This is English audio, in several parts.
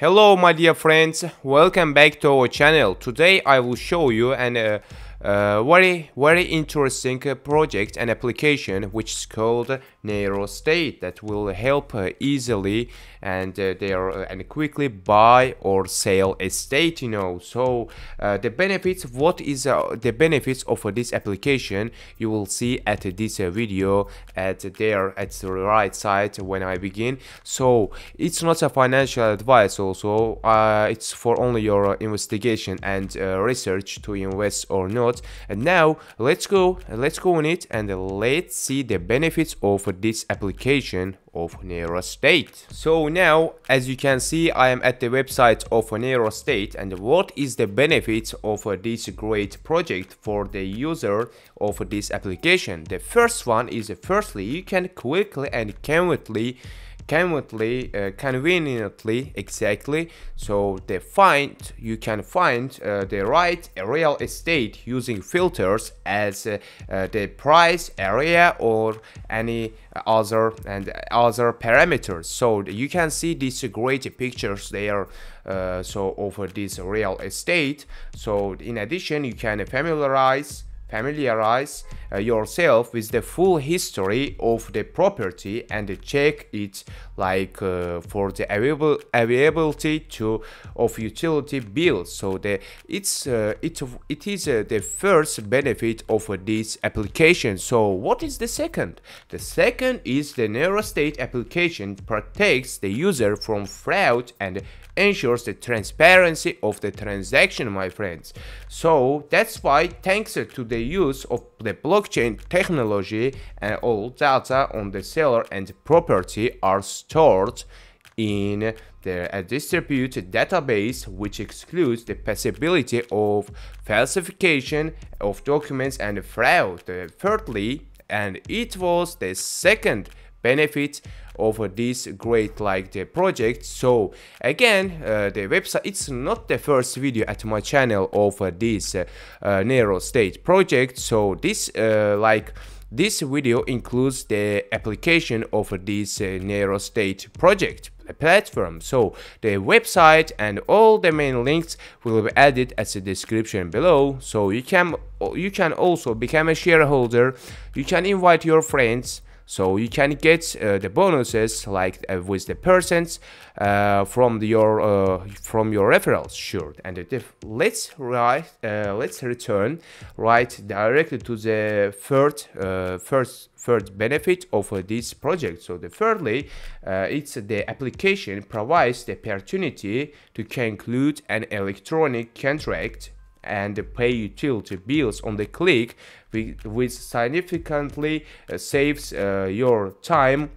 Hello my dear friends, welcome back to our channel. Today I will show you an uh, uh, very very interesting uh, project and application which is called Neurostate that will help uh, easily and uh, there uh, and quickly buy or sell estate you know. So the benefits what is the benefits of this application you will see at this video at there at the right side when I begin. So it's not a financial advice also it's for only your investigation and research to invest or not and now let's go let's go on it and let's see the benefits of this application of Neurostate. So now, as you can see, I am at the website of Neurostate and what is the benefit of this great project for the user of this application? The first one is firstly, you can quickly and conveniently conveniently uh, conveniently exactly. So the find you can find uh, the right real estate using filters as uh, uh the price area or any other and other parameters. So you can see these great pictures there uh, so over this real estate. So in addition you can familiarize familiarize uh, yourself with the full history of the property and check it like uh, for the available availability to of utility bills. So the it's uh, it it is uh, the first benefit of this application. So what is the second? The second is the Neurostate application protects the user from fraud and ensures the transparency of the transaction my friends so that's why thanks to the use of the blockchain technology and all data on the seller and property are stored in the, a distributed database which excludes the possibility of falsification of documents and fraud. Thirdly, and it was the second benefit of this great like the project. So again uh, the website it's not the first video at my channel of uh, this uh, uh, Neurostate project. So this uh, like this video includes the application of this uh, Neurostate project platform. So the website and all the main links will be added as a description below. So you can you can also become a shareholder. You can invite your friends so you can get uh, the bonuses like uh, with the percents uh, from your uh, from your referrals sure. And if let's write uh, let's return right directly to the third first third benefit of this project. So the thirdly it's the application provides the opportunity to conclude an electronic contract and pay utility bills on the click which significantly uh, saves uh, your time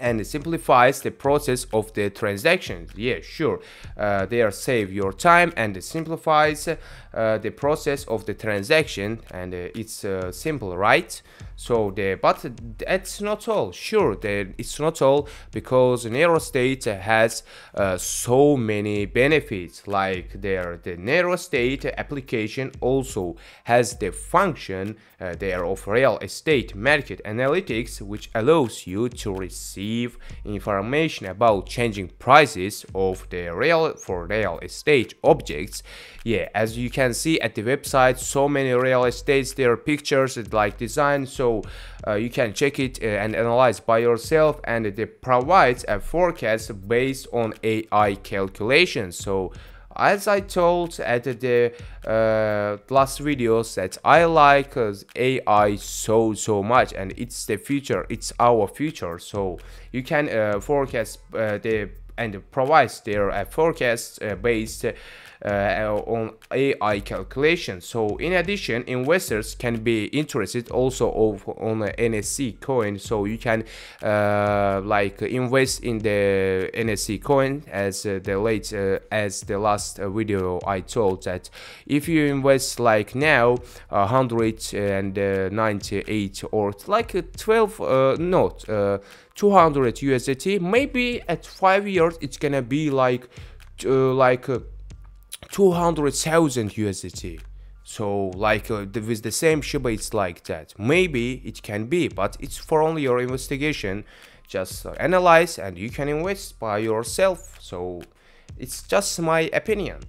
and it simplifies the process of the transactions. Yeah sure. Uh, they are save your time and it simplifies uh, the process of the transaction and uh, it's uh, simple right? So the but that's not all. Sure that it's not all because Neurostate has uh, so many benefits. Like there the Neurostate application also has the function uh, there of real estate market analytics which allows you to receive receive information about changing prices of the real for real estate objects. Yeah as you can see at the website so many real estates there are pictures like design so uh, you can check it uh, and analyze by yourself and it provides a forecast based on AI calculations. So as I told at the uh, last videos that I like uh, AI so so much and it's the future it's our future. So you can uh, forecast uh, the and provides their uh, forecast uh, based on AI calculations. So in addition, investors can be interested also of, on NSC coin. So you can uh, like invest in the NSC coin as uh, the late as the last video I told that if you invest like now 198 or like 12 uh, not uh, 200 USDT maybe at 5 years it's gonna be like uh, like 200,000 USDT. So like uh, with the same Shiba it's like that. Maybe it can be, but it's for only your investigation. Just uh, analyze and you can invest by yourself. So it's just my opinion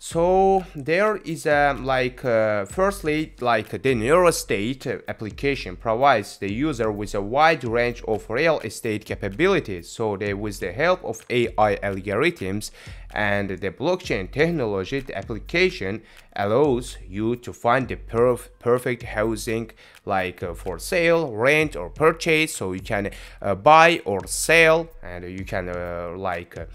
so there is a like uh, firstly like the neurostate application provides the user with a wide range of real estate capabilities. So they with the help of ai algorithms and the blockchain technology the application allows you to find the perf perfect housing like uh, for sale rent or purchase. So you can uh, buy or sell and you can uh, like uh,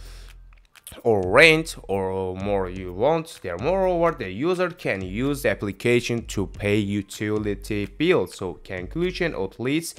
or rent or more you want. There moreover the user can use the application to pay utility bills. So conclusion of lease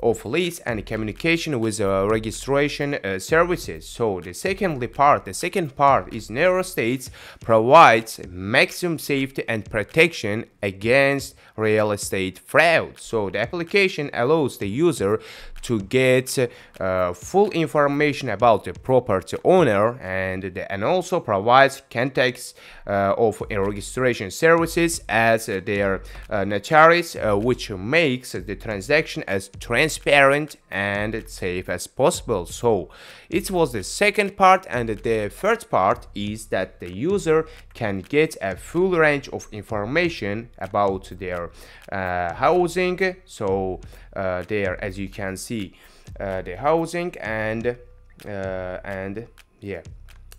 of lease and communication with uh, registration uh, services. So the secondly part, the second part is Neurostates provides maximum safety and protection against real estate fraud. So the application allows the user to get uh, full information about the property owner and, the, and also provides context uh, of registration services as their uh, notaries, uh, which makes the transaction as transparent and safe as possible. So it was the second part and the third part is that the user can get a full range of information about their uh, housing. So uh, there as you can see uh, the housing and and yeah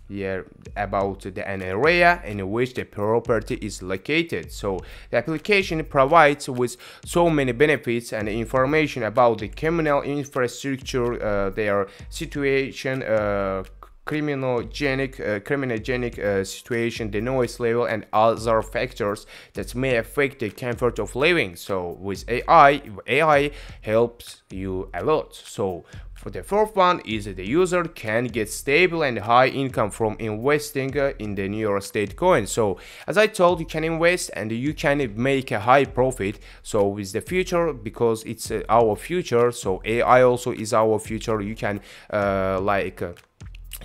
here about the an area in which the property is located. So the application provides with so many benefits and information about the communal infrastructure uh, their situation uh, criminogenic, uh, criminogenic uh, situation, the noise level, and other factors that may affect the comfort of living. So with AI, AI helps you a lot. So for the fourth one is the user can get stable and high income from investing uh, in the Neurostate coin. So as I told, you can invest and you can make a high profit. So with the future, because it's uh, our future, so AI also is our future. You can uh, like uh,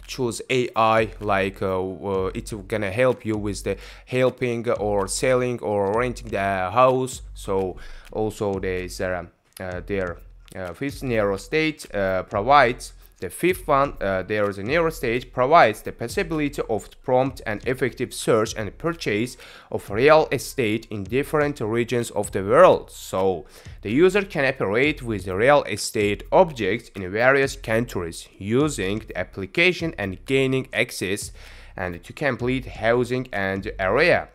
choose AI like uh, it's gonna help you with the helping or selling or renting the house. So also there's uh, uh, their uh, fifth Neurostate uh, provides the fifth one, uh, there is a Neurostate, provides the possibility of prompt and effective search and purchase of real estate in different regions of the world. So, the user can operate with real estate objects in various countries using the application and gaining access and to complete housing and area.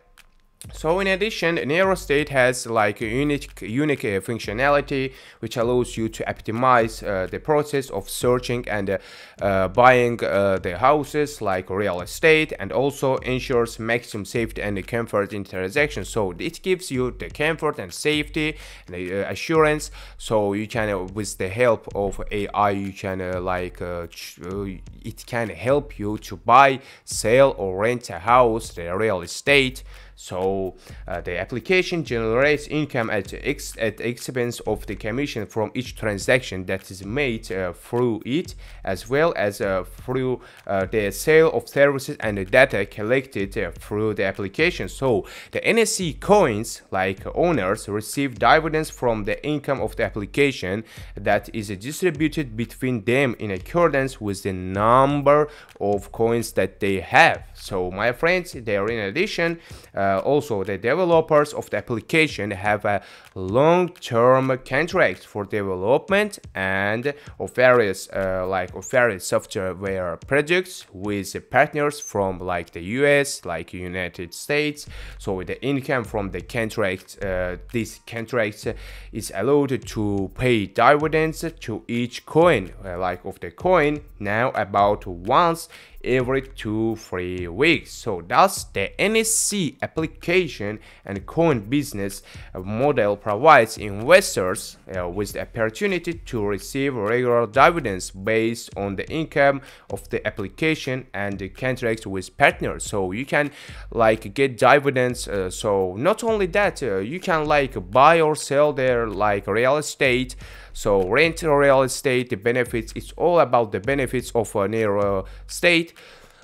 So in addition, Neurostate has like unique, unique uh, functionality which allows you to optimize uh, the process of searching and uh, uh buying uh, the houses like real estate and also ensures maximum safety and comfort in transactions. So it gives you the comfort and safety and the, assurance. So you can, with the help of AI, you can like it can help you to buy, sell or rent a house, the real estate. So uh, the application generates income at, ex at expense of the commission from each transaction that is made uh, through it, as well as uh, through uh, the sale of services and the data collected uh, through the application. So the NSC coins, like owners, receive dividends from the income of the application that is distributed between them in accordance with the number of coins that they have. So my friends, they are in addition uh, also the developers of the application have a long-term contract for development and of various uh, like of various software projects with partners from like the US like United States. So the income from the contract uh, this contract is allowed to pay dividends to each coin uh, like of the coin now about once every two three weeks. So thus the nsc application and coin business model provides investors uh, with the opportunity to receive regular dividends based on the income of the application and the contract with partners. So you can like get dividends uh, so not only that uh, you can like buy or sell their like real estate so rent real estate, the benefits, it's all about the benefits of a near state.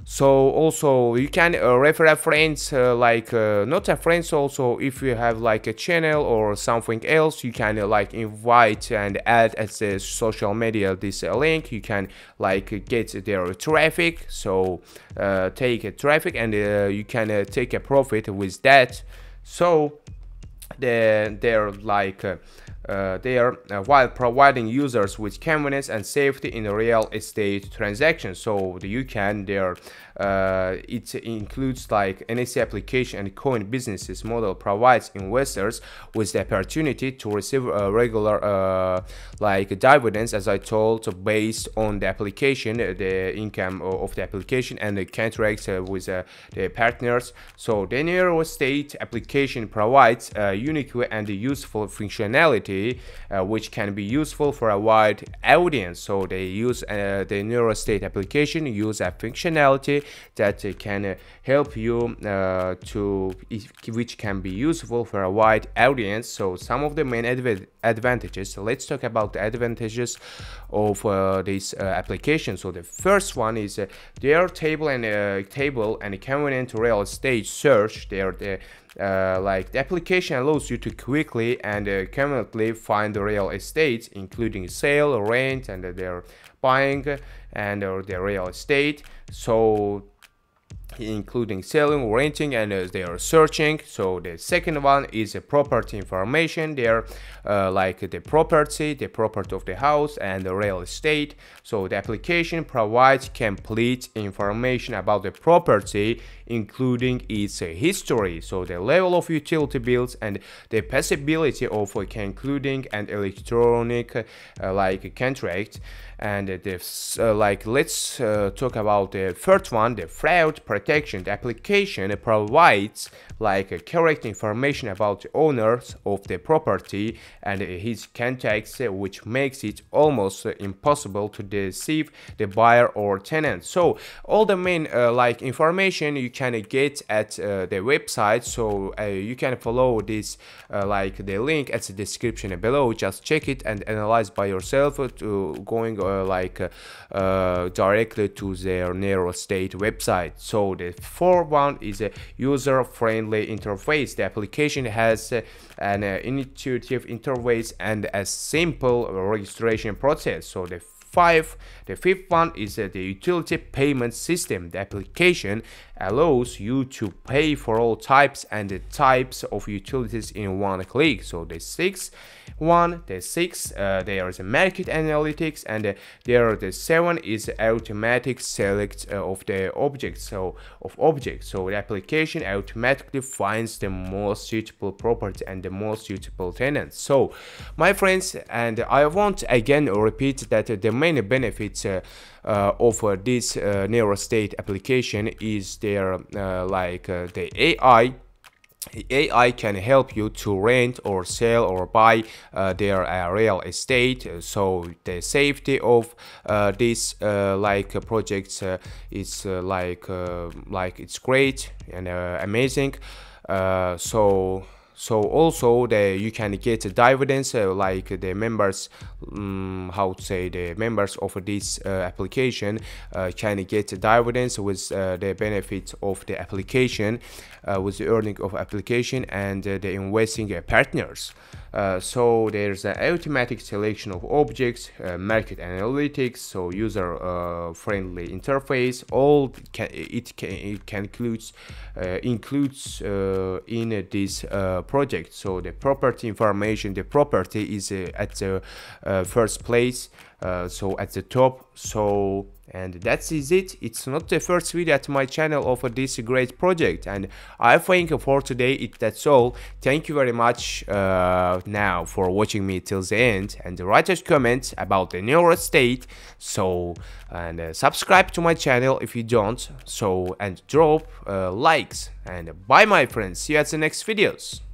so also you can uh, refer a friends uh, like uh, not a friends also if you have like a channel or something else you can uh, like invite and add as a social media this uh, link. You can like get their traffic. So uh, take a traffic and you can take a profit with that. So the, they're like uh, there uh, while providing users with convenience and safety in real estate transactions. So you can there uh, it includes like NSC application and coin businesses model provides investors with the opportunity to receive a regular uh, like dividends as I told based on the application the income of the application and the contracts uh, with uh, the partners. So the Neurostate application provides unique and useful functionality uh, which can be useful for a wide audience. So they use uh, the Neurostate application use a functionality that can help you uh, to which can be useful for a wide audience. So some of the main adv advantages let's talk about the advantages of uh, this uh, application. So the first one is uh, their table and uh, table and convenient real estate search uh, like the application allows you to quickly and uh, conveniently find the real estate including sale rent and uh, their buying and or their real estate so including selling, renting, and uh, they are searching. So the second one is a property information. They're uh, like the property, the property of the house, and the real estate. So the application provides complete information about the property, including its history. So the level of utility bills and the possibility of concluding an electronic uh, like contract. And this uh, like let's uh, talk about the first one the fraud protection. The application provides like correct information about the owners of the property and his contacts which makes it almost impossible to deceive the buyer or tenant. So all the main uh, like information you can get at uh, the website so uh, you can follow this uh, like the link at the description below just check it and analyze by yourself to going uh, like uh, directly to their Neurostate website. So the fourth one is a user-friendly interface. The application has an intuitive interface and a simple registration process. So the five. The fifth one is uh, the utility payment system. The application allows you to pay for all types and the types of utilities in one click. So the sixth one, the six, uh, there is a market analytics, and uh, there the seven is automatic select uh, of the objects. So of objects. So the application automatically finds the most suitable property and the most suitable tenant. So my friends, and I want again repeat that the main benefits uh, uh, of uh, this uh, Neurostate application is their like the AI AI can help you to rent or sell or buy uh, their uh, real estate. So the safety of uh, these like projects is like like it's great and amazing. so so also the you can get dividends uh, like the members um, how to say the members of this uh, application uh, can get dividends with uh, the benefit of the application uh, with the earning of application and uh, the investing partners uh, so there's an automatic selection of objects, uh, market analytics, so user uh, friendly interface. All can, it can it can includes uh, includes uh, in this project. So the property information, the property is at the first place. So at the top. So and that's is it. It's not the first video at my channel of this great project. And i think for today it that's all. Thank you very much uh, now for watching me till the end. And write a comment about the Neurostate. So and uh, subscribe to my channel if you don't. So and drop uh, likes. And bye my friends. See you at the next videos